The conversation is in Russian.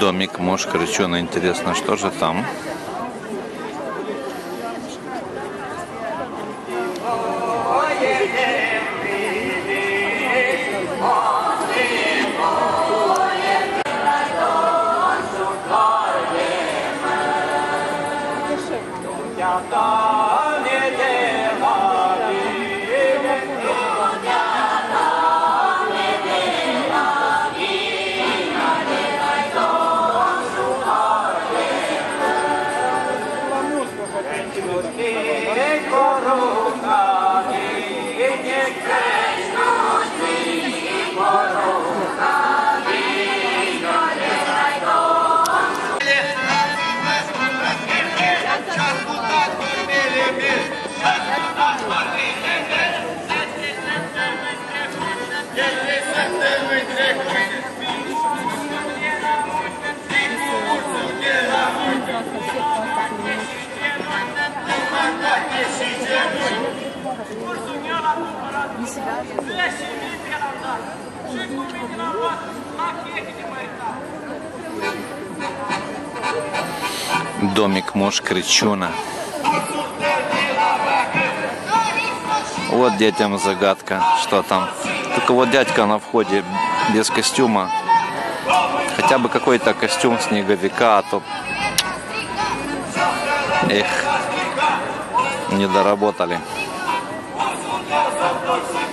Домик муж кричуна. Интересно, что же там? Домик муж кричуна. Вот детям загадка, что там. Только вот дядька на входе без костюма. Хотя бы какой-то костюм снеговика, а то... Эх, не доработали. Lord,